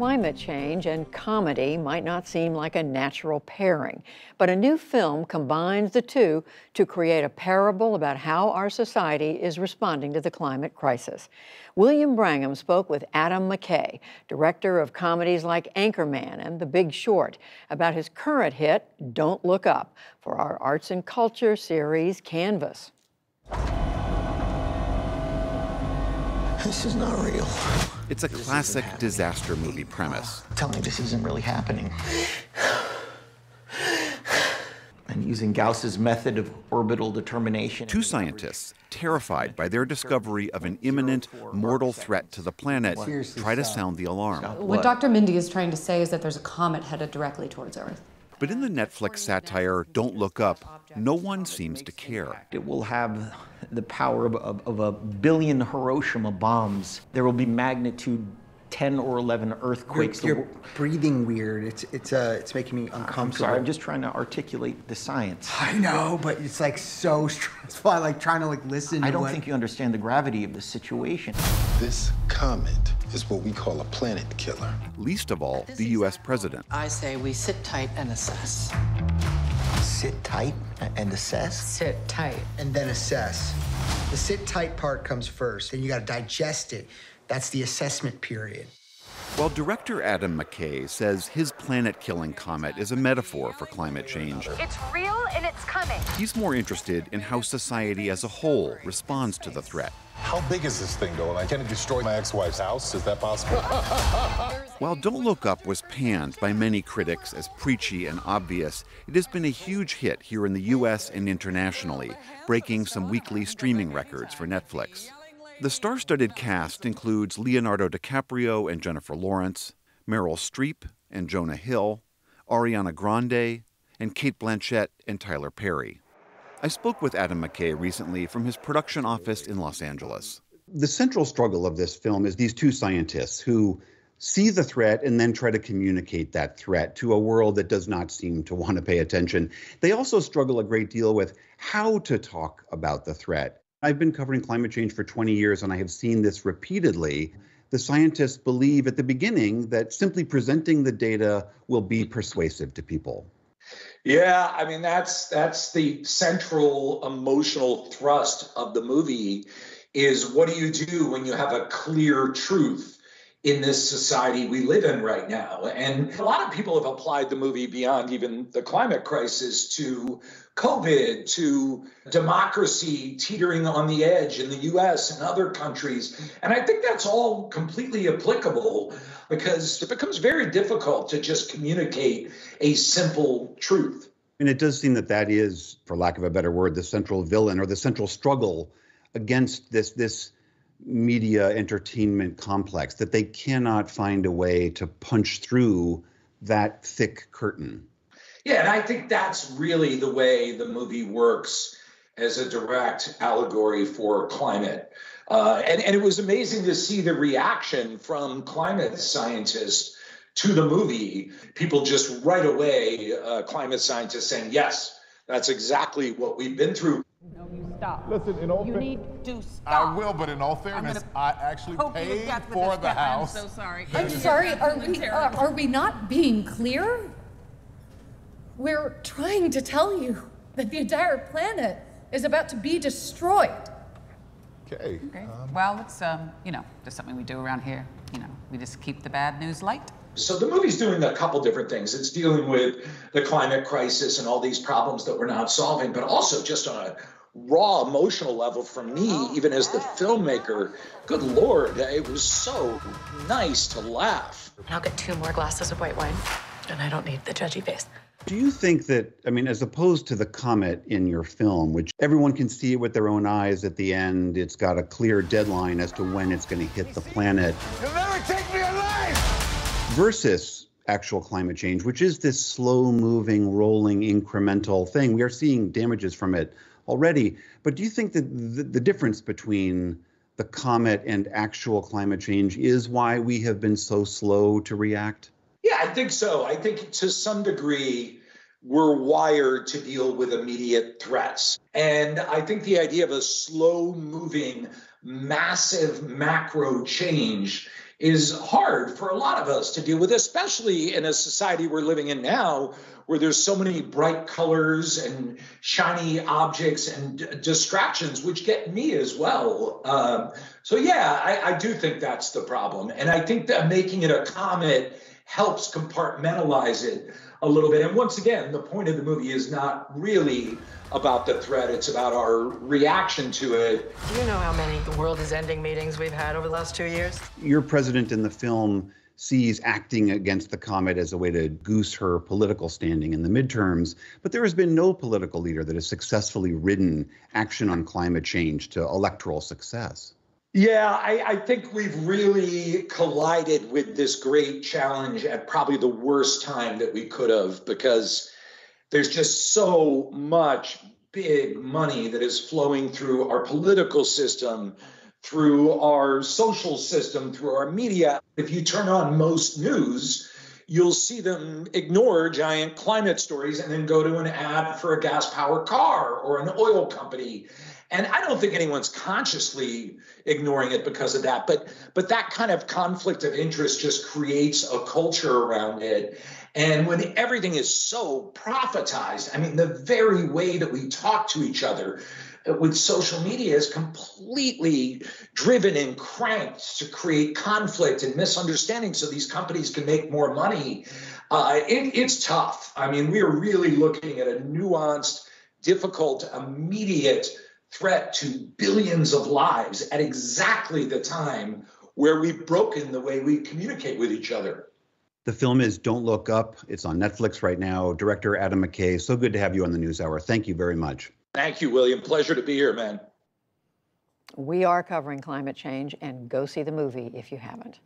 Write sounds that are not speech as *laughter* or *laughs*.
Climate change and comedy might not seem like a natural pairing, but a new film combines the two to create a parable about how our society is responding to the climate crisis. William Brangham spoke with Adam McKay, director of comedies like Anchorman and The Big Short, about his current hit, Don't Look Up, for our arts and culture series, Canvas. This is not real. It's a classic disaster movie premise. Tell me this isn't really happening. And using Gauss's method of orbital determination. Two scientists, terrified by their discovery of an imminent mortal threat to the planet, try to sound the alarm. What Dr. Mindy is trying to say is that there's a comet headed directly towards Earth. But in the Netflix satire Don't Look Up, no one seems to care. It will have the power of, of, of a billion Hiroshima bombs. There will be magnitude 10 or 11 earthquakes. You're, you're breathing weird. It's it's uh it's making me uncomfortable. I'm sorry. I'm just trying to articulate the science. I know, but it's like so *laughs* stressful. I like trying to like listen. I don't what... think you understand the gravity of the situation. This comet is what we call a planet killer. Least of all, the U.S. president. I say we sit tight and assess. Sit tight and assess? Sit tight. And then assess. The sit tight part comes first, then you gotta digest it. That's the assessment period. While director Adam McKay says his planet killing comet is a metaphor for climate change, it's real and it's coming. He's more interested in how society as a whole responds to the threat. How big is this thing, though? Can it destroy my ex wife's house? Is that possible? *laughs* While Don't Look Up was panned by many critics as preachy and obvious, it has been a huge hit here in the US and internationally, breaking some weekly streaming records for Netflix. The star studded cast includes Leonardo DiCaprio and Jennifer Lawrence, Meryl Streep and Jonah Hill, Ariana Grande, and Cate Blanchett and Tyler Perry. I spoke with Adam McKay recently from his production office in Los Angeles. The central struggle of this film is these two scientists who see the threat and then try to communicate that threat to a world that does not seem to want to pay attention. They also struggle a great deal with how to talk about the threat I've been covering climate change for 20 years and I have seen this repeatedly. The scientists believe at the beginning that simply presenting the data will be persuasive to people. Yeah, I mean that's that's the central emotional thrust of the movie is what do you do when you have a clear truth in this society we live in right now. And a lot of people have applied the movie beyond even the climate crisis to COVID, to democracy teetering on the edge in the US and other countries. And I think that's all completely applicable because it becomes very difficult to just communicate a simple truth. And it does seem that that is, for lack of a better word, the central villain or the central struggle against this this media entertainment complex that they cannot find a way to punch through that thick curtain. Yeah, and I think that's really the way the movie works as a direct allegory for climate. Uh, and, and it was amazing to see the reaction from climate scientists to the movie. People just right away, uh, climate scientists saying, yes, that's exactly what we've been through stop. Listen, in all you fa- need to stop. I will, but in all fairness, I actually paid for the house. I'm so sorry. I'm sorry. Are we are, are we not being clear? We're trying to tell you that the entire planet is about to be destroyed. Okay. Okay. Um, well, it's um, you know, just something we do around here. You know, we just keep the bad news light. So the movie's doing a couple different things. It's dealing with the climate crisis and all these problems that we're not solving, but also just on a raw emotional level for me, oh, even as the filmmaker. Good Lord, it was so nice to laugh. I'll get two more glasses of white wine, and I don't need the judgy face. Do you think that, I mean, as opposed to the comet in your film, which everyone can see with their own eyes at the end, it's got a clear deadline as to when it's going to hit the planet. You'll never take me alive! Versus actual climate change, which is this slow moving, rolling, incremental thing. We are seeing damages from it already. But do you think that the, the difference between the comet and actual climate change is why we have been so slow to react? Yeah, I think so. I think to some degree, we're wired to deal with immediate threats. And I think the idea of a slow moving, massive macro change is hard for a lot of us to deal with, especially in a society we're living in now where there's so many bright colors and shiny objects and distractions, which get me as well. Um, so, yeah, I, I do think that's the problem. And I think that making it a comet helps compartmentalize it a little bit. And once again, the point of the movie is not really about the threat, it's about our reaction to it. Do you know how many the world is ending meetings we've had over the last two years? Your president in the film sees acting against the comet as a way to goose her political standing in the midterms, but there has been no political leader that has successfully ridden action on climate change to electoral success. Yeah, I, I, think we've really collided with this great challenge at probably the worst time that we could have because there's just so much big money that is flowing through our political system, through our social system, through our media. If you turn on most news, you'll see them ignore giant climate stories and then go to an ad for a gas powered car or an oil company and I don't think anyone's consciously ignoring it because of that. But but that kind of conflict of interest just creates a culture around it. And when everything is so profitized, I mean, the very way that we talk to each other with social media is completely driven and cranked to create conflict and misunderstanding so these companies can make more money. Uh, it, it's tough. I mean, we are really looking at a nuanced, difficult, immediate threat to billions of lives at exactly the time where we've broken the way we communicate with each other. The film is Don't Look Up. It's on Netflix right now. Director Adam McKay, so good to have you on the News Hour. Thank you very much. Thank you, William. Pleasure to be here, man. We are covering climate change, and go see the movie if you haven't.